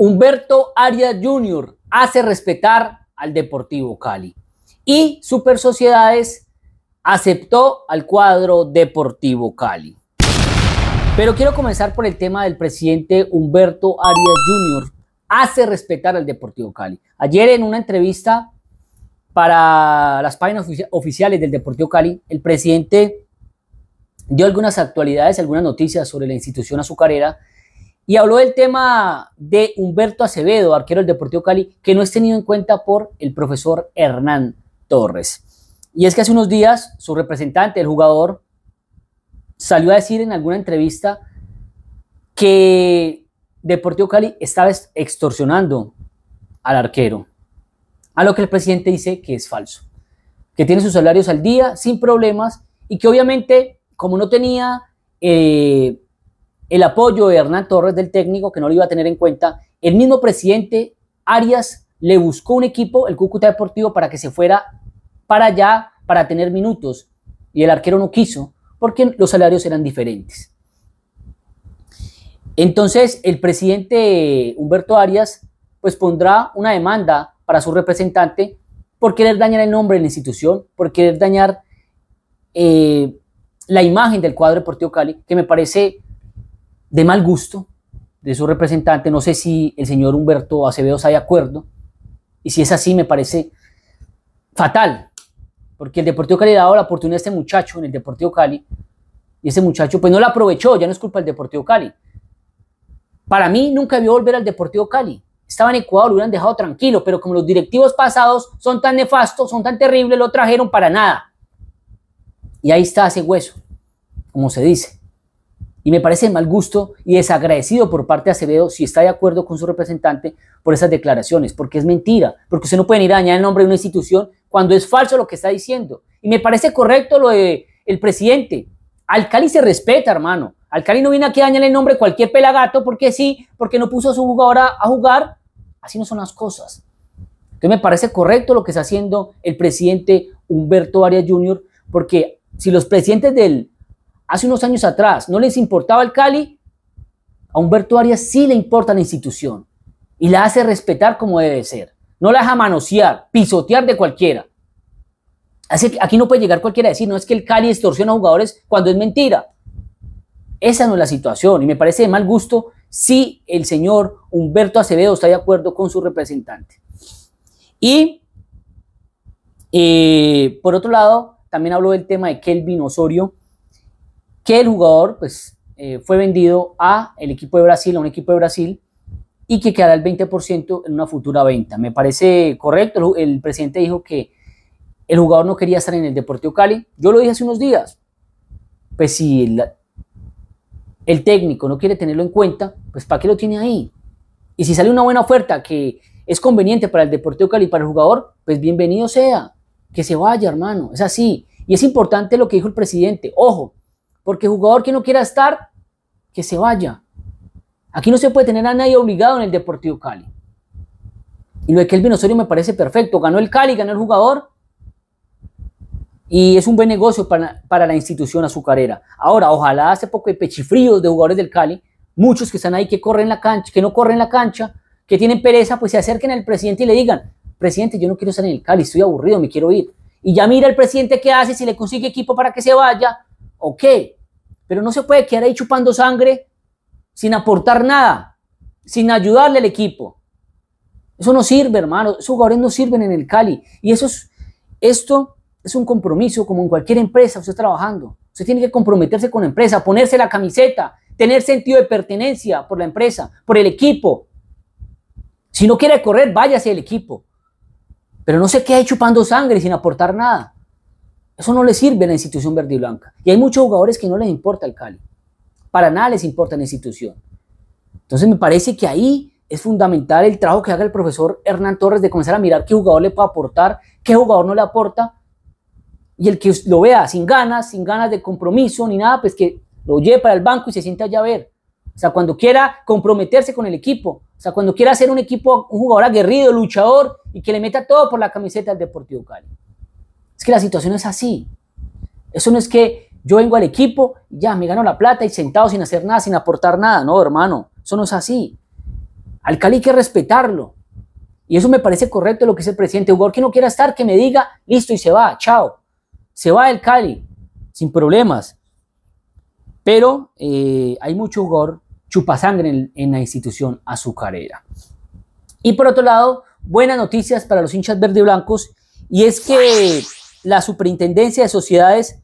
Humberto Arias Jr. hace respetar al Deportivo Cali y Super Sociedades aceptó al cuadro Deportivo Cali. Pero quiero comenzar por el tema del presidente Humberto Arias Jr. Hace respetar al Deportivo Cali. Ayer en una entrevista para las páginas oficiales del Deportivo Cali, el presidente dio algunas actualidades, algunas noticias sobre la institución azucarera y habló del tema de Humberto Acevedo, arquero del Deportivo Cali, que no es tenido en cuenta por el profesor Hernán Torres. Y es que hace unos días su representante, el jugador, salió a decir en alguna entrevista que Deportivo Cali estaba extorsionando al arquero. A lo que el presidente dice que es falso, que tiene sus salarios al día sin problemas y que obviamente como no tenía eh, el apoyo de Hernán Torres del técnico, que no lo iba a tener en cuenta, el mismo presidente Arias le buscó un equipo, el Cúcuta Deportivo, para que se fuera para allá para tener minutos. Y el arquero no quiso porque los salarios eran diferentes. Entonces el presidente Humberto Arias pues pondrá una demanda para su representante por querer dañar el nombre de la institución, por querer dañar eh, la imagen del cuadro Deportivo Cali, que me parece de mal gusto de su representante. No sé si el señor Humberto Acevedo está de acuerdo. Y si es así, me parece fatal. Porque el Deportivo Cali le ha dado la oportunidad a este muchacho en el Deportivo Cali. Y ese muchacho, pues no la aprovechó. Ya no es culpa del Deportivo Cali. Para mí, nunca vio volver al Deportivo Cali. Estaba en Ecuador, lo hubieran dejado tranquilo. Pero como los directivos pasados son tan nefastos, son tan terribles, lo trajeron para nada. Y ahí está ese hueso, como se dice. Y me parece mal gusto y desagradecido por parte de Acevedo si está de acuerdo con su representante por esas declaraciones, porque es mentira, porque usted no puede ir a dañar el nombre de una institución cuando es falso lo que está diciendo. Y me parece correcto lo de el presidente. Al Cali se respeta, hermano. Al Cali no viene aquí a dañar el nombre de cualquier pelagato porque sí, porque no puso a su jugadora a jugar. Así no son las cosas. Entonces me parece correcto lo que está haciendo el presidente Humberto Arias Jr., porque si los presidentes del hace unos años atrás no les importaba el Cali, a Humberto Arias sí le importa la institución y la hace respetar como debe ser. No la deja manosear, pisotear de cualquiera. Así que aquí no puede llegar cualquiera a decir, no es que el Cali extorsiona a jugadores cuando es mentira. Esa no es la situación y me parece de mal gusto si el señor Humberto Acevedo está de acuerdo con su representante. Y eh, por otro lado, también habló del tema de Kelvin Osorio, que el jugador pues, eh, fue vendido a el equipo de Brasil, a un equipo de Brasil, y que quedará el 20% en una futura venta. Me parece correcto, el presidente dijo que el jugador no quería estar en el Deportivo Cali. Yo lo dije hace unos días. Pues si el, el técnico no quiere tenerlo en cuenta, pues ¿para qué lo tiene ahí? Y si sale una buena oferta que es conveniente para el Deportivo Cali para el jugador, pues bienvenido sea, que se vaya, hermano. Es así. Y es importante lo que dijo el presidente. Ojo, porque jugador que no quiera estar, que se vaya. Aquí no se puede tener a nadie obligado en el Deportivo Cali. Y lo de Kelvin Osorio me parece perfecto. Ganó el Cali, ganó el jugador. Y es un buen negocio para, para la institución azucarera. Ahora, ojalá hace poco de pechifríos de jugadores del Cali, muchos que están ahí que corren la cancha, que no corren la cancha, que tienen pereza, pues se acerquen al presidente y le digan, presidente, yo no quiero estar en el Cali, estoy aburrido, me quiero ir. Y ya mira el presidente qué hace, si le consigue equipo para que se vaya, ok. Pero no se puede quedar ahí chupando sangre sin aportar nada, sin ayudarle al equipo. Eso no sirve, hermano. Esos jugadores no sirven en el Cali. Y eso es, esto es un compromiso como en cualquier empresa, usted trabajando. Usted tiene que comprometerse con la empresa, ponerse la camiseta, tener sentido de pertenencia por la empresa, por el equipo. Si no quiere correr, váyase del equipo. Pero no se quede chupando sangre sin aportar nada. Eso no le sirve a la institución verde y blanca. Y hay muchos jugadores que no les importa el Cali. Para nada les importa la institución. Entonces me parece que ahí es fundamental el trabajo que haga el profesor Hernán Torres de comenzar a mirar qué jugador le puede aportar, qué jugador no le aporta. Y el que lo vea sin ganas, sin ganas de compromiso ni nada, pues que lo lleve para el banco y se sienta allá a ver. O sea, cuando quiera comprometerse con el equipo, o sea, cuando quiera hacer un equipo, un jugador aguerrido, luchador y que le meta todo por la camiseta del Deportivo Cali. Que la situación es así. Eso no es que yo vengo al equipo, ya me gano la plata y sentado sin hacer nada, sin aportar nada. No, hermano, eso no es así. Al Cali hay que respetarlo. Y eso me parece correcto lo que es el presidente. Jugador que no quiera estar, que me diga, listo, y se va, chao. Se va del Cali, sin problemas. Pero eh, hay mucho jugador chupasangre en, en la institución azucarera. Y por otro lado, buenas noticias para los hinchas verde blancos, y es que la Superintendencia de Sociedades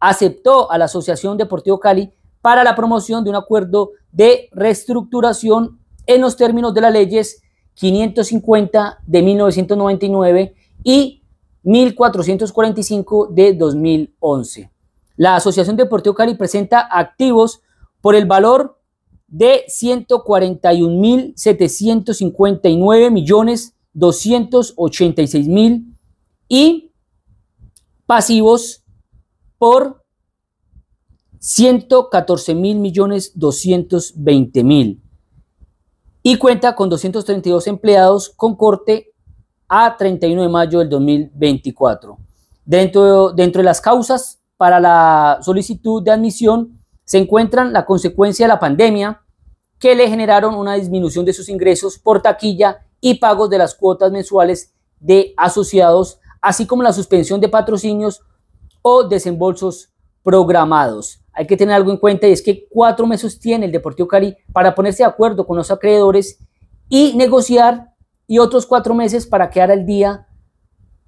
aceptó a la Asociación Deportivo Cali para la promoción de un acuerdo de reestructuración en los términos de las leyes 550 de 1999 y 1445 de 2011. La Asociación Deportivo Cali presenta activos por el valor de 141.759 millones 286 mil y pasivos por 114 mil millones 220 mil y cuenta con 232 empleados con corte a 31 de mayo del 2024. Dentro, dentro de las causas para la solicitud de admisión se encuentran la consecuencia de la pandemia que le generaron una disminución de sus ingresos por taquilla y pagos de las cuotas mensuales de asociados así como la suspensión de patrocinios o desembolsos programados. Hay que tener algo en cuenta y es que cuatro meses tiene el Deportivo Cali para ponerse de acuerdo con los acreedores y negociar y otros cuatro meses para quedar al día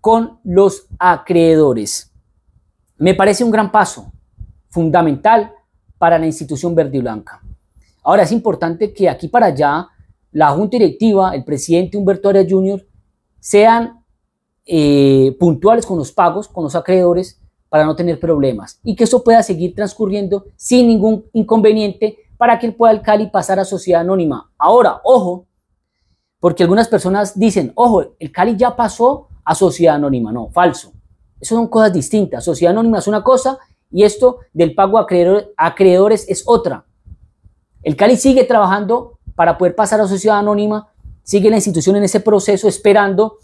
con los acreedores. Me parece un gran paso, fundamental para la institución verde y blanca. Ahora es importante que aquí para allá la junta directiva, el presidente Humberto Arias Jr., sean eh, puntuales con los pagos, con los acreedores, para no tener problemas y que eso pueda seguir transcurriendo sin ningún inconveniente para que él pueda Cali pasar a sociedad anónima. Ahora, ojo, porque algunas personas dicen, ojo, el Cali ya pasó a sociedad anónima. No, falso. Eso son cosas distintas. Sociedad anónima es una cosa y esto del pago a acreedores es otra. El Cali sigue trabajando para poder pasar a sociedad anónima, sigue la institución en ese proceso esperando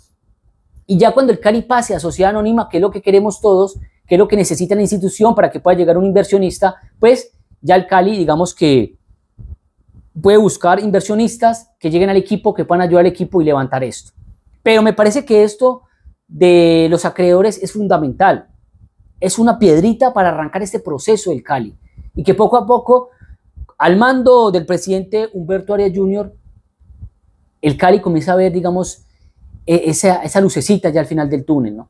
y ya cuando el Cali pase a sociedad anónima, que es lo que queremos todos, que es lo que necesita la institución para que pueda llegar un inversionista, pues ya el Cali, digamos que puede buscar inversionistas que lleguen al equipo, que puedan ayudar al equipo y levantar esto. Pero me parece que esto de los acreedores es fundamental. Es una piedrita para arrancar este proceso del Cali. Y que poco a poco, al mando del presidente Humberto Arias Jr., el Cali comienza a ver, digamos, esa, esa lucecita ya al final del túnel.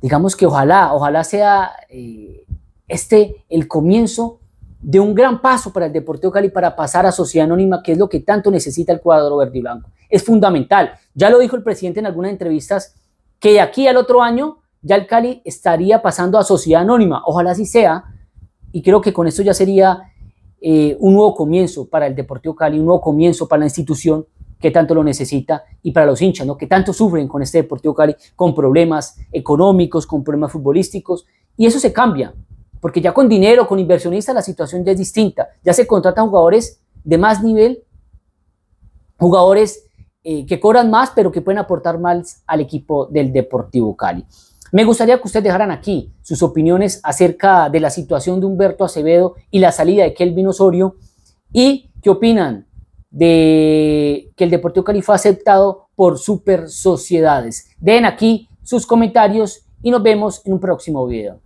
Digamos que ojalá, ojalá sea eh, este el comienzo de un gran paso para el Deportivo Cali para pasar a Sociedad Anónima, que es lo que tanto necesita el cuadro verde y blanco. Es fundamental. Ya lo dijo el presidente en algunas entrevistas, que de aquí al otro año ya el Cali estaría pasando a Sociedad Anónima. Ojalá así sea. Y creo que con esto ya sería eh, un nuevo comienzo para el Deportivo Cali, un nuevo comienzo para la institución que tanto lo necesita y para los hinchas, ¿no? que tanto sufren con este Deportivo Cali, con problemas económicos, con problemas futbolísticos, y eso se cambia, porque ya con dinero, con inversionistas, la situación ya es distinta, ya se contratan jugadores de más nivel, jugadores eh, que cobran más, pero que pueden aportar más al equipo del Deportivo Cali. Me gustaría que ustedes dejaran aquí sus opiniones acerca de la situación de Humberto Acevedo y la salida de Kelvin Osorio y qué opinan de que el Deportivo Cali fue aceptado por super sociedades. Den aquí sus comentarios y nos vemos en un próximo video.